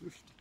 Lustig.